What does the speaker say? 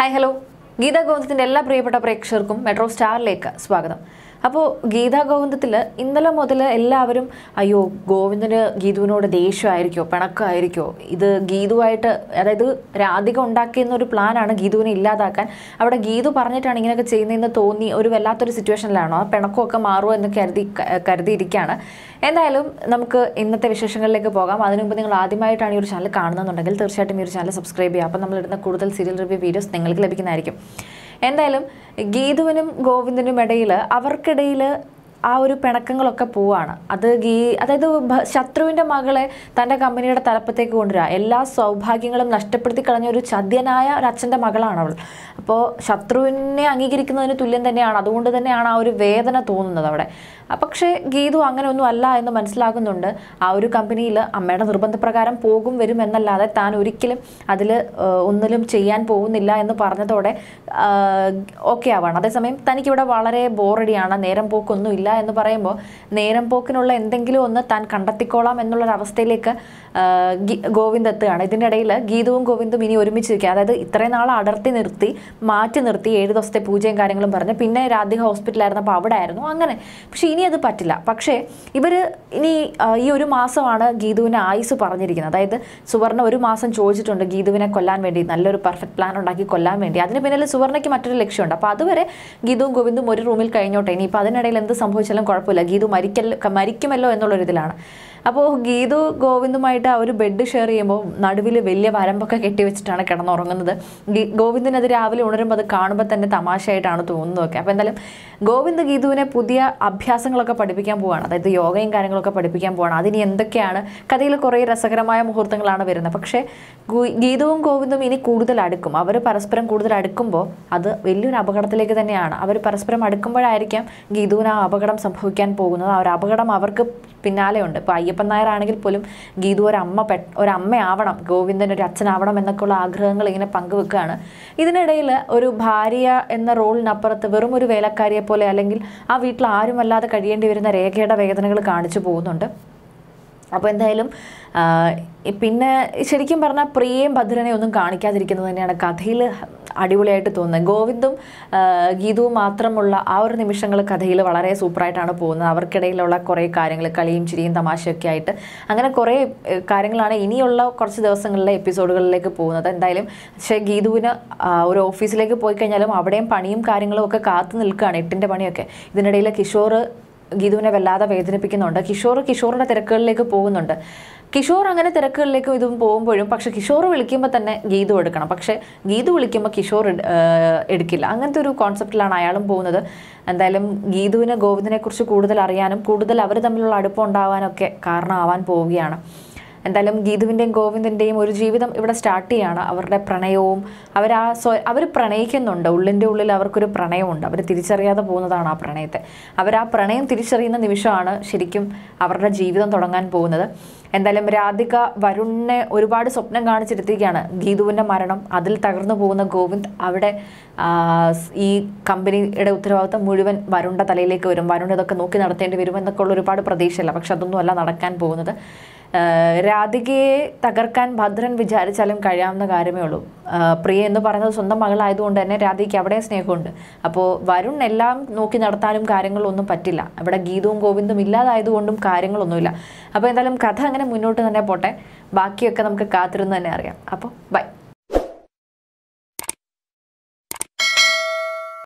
Hi hello Gita ഗോവിന്ദത്തിന്റെ എല്ലാ പ്രിയപ്പെട്ട പ്രേക്ഷകർക്കും മെട്രോ സ്റ്റാറിലേക്ക് സ്വാഗതം. അപ്പോൾ ഗീതാ ഗോവിന്ദത്തിൽ ഇന്നലെ മുതൽ എല്ലാവരും അയ്യോ ഗോവിന്ദന് ഗീതുവിനോട് ദേഷ്യമായിരിക്കോ? പിണക്കമായിരിക്കോ? ഇത് ഗീതുവായിട്ട് അതായത് രാധിക ഉണ്ടാക്കിയെന്ന ഒരു പ്ലാനാണ് ഗീതുവിനെ ഇല്ലാതാക്കാൻ. അവിടെ ഗീതു പറഞ്ഞിട്ടാണ് ഇങ്ങനെയൊക്കെ ചെയ്യുന്നതെന്ന് തോന്നി ഒരു വല്ലാത്തൊരു സിറ്റുവേഷനിലാണോ ആ പിണക്കമൊക്കെ മാറുമോ എന്ന് കരുതി കരുതിയിരിക്കുകയാണ് എന്തായാലും നമുക്ക് ഇന്നത്തെ വിശേഷങ്ങളിലേക്ക് പോകാം. അതിനുമുമ്പ് നിങ്ങൾ ആദ്യമായിട്ടാണ് ഈ ഒരു ചാനൽ കാണുന്നുണ്ടെങ്കിൽ തീർച്ചയായിട്ടും ഈ ഒരു ചാനൽ സബ്സ്ക്രൈബ് ചെയ്യുക. അപ്പം നമ്മളിടുന്ന കൂടുതൽ സീരിയൽ റിവ്യൂ വീഡിയോസ് നിങ്ങൾക്ക് ലഭിക്കുന്നതായിരിക്കും. എന്തായാലും ഗീതുവിനും ഗോവിന്ദനും ഇടയിൽ അവർക്കിടയിൽ ആ ഒരു പിണക്കങ്ങളൊക്കെ പോവാണ്. അത് ഗീ അതായത് ശത്രുവിന്റെ മകളെ തന്റെ കമ്പനിയുടെ തലപ്പത്തേക്ക് കൊണ്ടുവരിക എല്ലാ സൗഭാഗ്യങ്ങളും നഷ്ടപ്പെടുത്തി കളഞ്ഞ ഒരു ചദ്യനായ ഒരു അച്ഛന്റെ മകളാണ് അവൾ. അപ്പോൾ ശത്രുവിനെ അംഗീകരിക്കുന്നതിന് തുല്യം തന്നെയാണ്. അതുകൊണ്ട് തന്നെയാണ് ആ ഒരു വേദന തോന്നുന്നത് അവിടെ. പക്ഷേ ഗീതു അങ്ങനെ ഒന്നും അല്ല എന്ന് മനസ്സിലാകുന്നുണ്ട്. ആ ഒരു കമ്പനിയിൽ അമ്മയുടെ നിർബന്ധപ്രകാരം പോകും വരും എന്നല്ലാതെ താൻ ഒരിക്കലും അതിൽ ഒന്നിലും ചെയ്യാൻ പോകുന്നില്ല എന്ന് പറഞ്ഞതോടെ ഓക്കെ ആവാണ്. അതേസമയം തനിക്കിവിടെ വളരെ ബോറടിയാണ് നേരം പോക്കൊന്നും ഇല്ല എന്ന് പറയുമ്പോൾ നേരം പോക്കിനുള്ള എന്തെങ്കിലും ഒന്ന് താൻ കണ്ടെത്തിക്കോളാം എന്നുള്ളൊരവസ്ഥയിലേക്ക് ഗോവിന്ദ് എത്തുകയാണ്. ഇതിന്റെ ഇടയിൽ ഗീതുവും ഗോവിന്ദും ഇനി ഒരുമിച്ചിരിക്കുക അതായത് ഇത്രയും നാൾ അടർത്തി നിർത്തി മാറ്റി നിർത്തി ഏഴ് ദിവസത്തെ പൂജയും കാര്യങ്ങളും പറഞ്ഞ്. പിന്നെ രാധിക ഹോസ്പിറ്റലായിരുന്നപ്പോൾ അവിടെ ആയിരുന്നു അങ്ങനെ. പക്ഷേ ഇനി അത് പറ്റില്ല. പക്ഷേ ഇവർ ഇനി ഈ ഒരു മാസമാണ് ഗീതുവിന് ആയുസ് പറഞ്ഞിരിക്കുന്നത്. അതായത് സുവർണ ഒരു മാസം ചോദിച്ചിട്ടുണ്ട് ഗീതുവിനെ കൊല്ലാൻ വേണ്ടി നല്ലൊരു പെർഫെക്റ്റ് പ്ലാൻ ഉണ്ടാക്കി കൊല്ലാൻ വേണ്ടി. അതിന് പിന്നിൽ സുവർണയ്ക്ക് മറ്റൊരു ലക്ഷ്യമുണ്ട്. അപ്പോൾ അതുവരെ ഗീതുവും ഗോവിന്ദും ഒരു റൂമിൽ കഴിഞ്ഞോട്ടെ. ഇനിയിപ്പോൾ അതിനിടയിൽ എന്ത് സംഭവിച്ചാലും കുഴപ്പമില്ല. ഗീതു മരിക്കൽ മരിക്കുമല്ലോ എന്നുള്ളൊരു ഇതിലാണ് അപ്പോൾ ഗീതു ഗോവിന്ദുമായിട്ട് ആ ഒരു ബെഡ് ഷെയർ ചെയ്യുമ്പോൾ നടുവിൽ വലിയ വരമ്പൊക്കെ കെട്ടിവെച്ചിട്ടാണ് കിടന്നുറങ്ങുന്നത്. ഗി- ഗോവിന്ദിന് അത് രാവിലെ ഉണരുമ്പോൾ അത് കാണുമ്പോൾ തന്നെ തമാശയായിട്ടാണ് തോന്നുന്നതൊക്കെ. അപ്പോൾ എന്തായാലും ഗോവിന്ദ് ഗീതുവിനെ പുതിയ അഭ്യാസങ്ങളൊക്കെ പഠിപ്പിക്കാൻ പോവാണ്. അതായത് യോഗയും കാര്യങ്ങളൊക്കെ പഠിപ്പിക്കാൻ പോവാണ്. അതിന് എന്തൊക്കെയാണ്? കഥയിൽ കുറേ രസകരമായ മുഹൂർത്തങ്ങളാണ് വരുന്നത്. പക്ഷേ ഗീതുവും ഗോവിന്ദും ഇനി കൂടുതൽ അടുക്കും. അവർ പരസ്പരം കൂടുതൽ അടുക്കുമ്പോൾ അത് വലിയൊരു അപകടത്തിലേക്ക് തന്നെയാണ്. അവർ പരസ്പരം അടുക്കുമ്പോഴായിരിക്കാം ഗീതുവിന് ആ അപകടം സംഭവിക്കാൻ പോകുന്നത്. ആ ഒരു അപകടം അവർക്ക് പിന്നാലെയുണ്ട്. ഇപ്പോൾ അയ്യപ്പൻ നായരാണെങ്കിൽ പോലും ഗീതു ഒരമ്മ പെ ഒരമ്മയാവണം ഗോവിന്ദൻ ഒരു അച്ഛനാവണം എന്നൊക്കെയുള്ള ആഗ്രഹങ്ങൾ ഇങ്ങനെ പങ്കുവെക്കുകയാണ്. ഇതിനിടയിൽ ഒരു ഭാര്യ എന്ന റോളിനപ്പുറത്ത് വെറും ഒരു വേലക്കാരിയെ പോലെ അല്ലെങ്കിൽ ആ വീട്ടിൽ ആരുമല്ലാതെ കഴിയേണ്ടി വരുന്ന രേഖയുടെ വേദനകൾ കാണിച്ചു പോകുന്നുണ്ട്. അപ്പോൾ എന്തായാലും പിന്നെ ശരിക്കും പറഞ്ഞാൽ പ്രിയയും ഭദ്രനെ ഒന്നും കാണിക്കാതിരിക്കുന്നത് തന്നെയാണ് കഥയിൽ അടിപൊളിയായിട്ട് തോന്നുന്നത്. ഗോവിന്ദും ഗീതവും മാത്രമുള്ള ആ ഒരു നിമിഷങ്ങൾ കഥയിൽ വളരെ സൂപ്പറായിട്ടാണ് പോകുന്നത്. അവർക്കിടയിലുള്ള കുറേ കാര്യങ്ങൾ കളിയും ചിരിയും തമാശയൊക്കെ ആയിട്ട് അങ്ങനെ കുറേ കാര്യങ്ങളാണ് ഇനിയുള്ള കുറച്ച് ദിവസങ്ങളിലെ എപ്പിസോഡുകളിലേക്ക് പോകുന്നത്. എന്തായാലും പക്ഷേ ഗീതുവിന് ഒരു ഓഫീസിലേക്ക് പോയി കഴിഞ്ഞാലും അവിടെയും പണിയും കാര്യങ്ങളും ഒക്കെ കാത്തു നിൽക്കുകയാണ് എട്ടിന്റെ പണിയൊക്കെ. ഇതിനിടയിൽ കിഷോർ ഗീതുവിനെ വല്ലാതെ വേദനിപ്പിക്കുന്നുണ്ട്. കിഷോർ കിഷോറിന്റെ തിരക്കുകളിലേക്ക് പോകുന്നുണ്ട്. കിഷോർ അങ്ങനെ തിരക്കുകളിലേക്ക് ഇതും പോകുമ്പോഴും പക്ഷേ കിഷോർ വിളിക്കുമ്പോൾ തന്നെ ഗീതു എടുക്കണം. പക്ഷേ ഗീതു വിളിക്കുമ്പോൾ കിഷോർ എടുക്കില്ല. അങ്ങനത്തെ ഒരു കോൺസെപ്റ്റിലാണ് അയാളും പോകുന്നത്. എന്തായാലും ഗീതുവിനെ ഗോവിന്ദനെക്കുറിച്ച് കൂടുതൽ അറിയാനും കൂടുതൽ അവർ തമ്മിലുള്ള അടുപ്പം ഉണ്ടാവാനൊക്കെ കാരണമാവാൻ പോവുകയാണ്. എന്തായാലും ഗീതുവിന്റെയും ഗോവിന്ദന്റെയും ഒരു ജീവിതം ഇവിടെ സ്റ്റാർട്ട് ചെയ്യാണ്. അവരുടെ പ്രണയവും അവർ ആ സ്വ അവർ പ്രണയിക്കുന്നുണ്ട്. ഉള്ളിന്റെ ഉള്ളിൽ അവർക്കൊരു പ്രണയമുണ്ട് അവർ തിരിച്ചറിയാതെ പോകുന്നതാണ് ആ പ്രണയത്തെ. അവർ ആ പ്രണയം തിരിച്ചറിയുന്ന നിമിഷമാണ് ശരിക്കും അവരുടെ ജീവിതം തുടങ്ങാൻ പോകുന്നത്. എന്തായാലും രാധിക വരുണിനെ ഒരുപാട് സ്വപ്നം കാണിച്ചിരുത്തിക്കുകയാണ് ഗീതുവിന്റെ മരണം അതിൽ തകർന്നു പോകുന്ന ഗോവിന്ദ് അവിടെ ഈ കമ്പനിയുടെ ഉത്തരവാദിത്തം മുഴുവൻ വരുണിന്റെ തലയിലേക്ക് വരും. വരുൺ ഇതൊക്കെ നോക്കി നടത്തേണ്ടി വരും എന്നൊക്കെ ഉള്ള ഒരുപാട് പ്രതീക്ഷയില്ല. പക്ഷെ അതൊന്നും അല്ല നടക്കാൻ പോകുന്നത്. രാധികയെ തകർക്കാൻ ഭദ്രൻ വിചാരിച്ചാലും കഴിയാവുന്ന കാര്യമേ ഉള്ളൂ. പ്രിയ എന്ന് പറയുന്നത് സ്വന്തം മകളായതുകൊണ്ട് തന്നെ രാധികയ്ക്ക് അവിടെ സ്നേഹമുണ്ട്. അപ്പോൾ വരുൺ എല്ലാം നോക്കി നടത്താനും കാര്യങ്ങളൊന്നും പറ്റില്ല. അവിടെ ഗീതവും ഗോവിന്ദും ഇല്ലാതായതുകൊണ്ടും കാര്യങ്ങളൊന്നുമില്ല. അപ്പോൾ എന്തായാലും കഥ അങ്ങനെ മുന്നോട്ട് തന്നെ പോട്ടെ. ബാക്കിയൊക്കെ നമുക്ക് കാത്തിരുന്ന് തന്നെ അറിയാം. അപ്പോൾ ബൈ.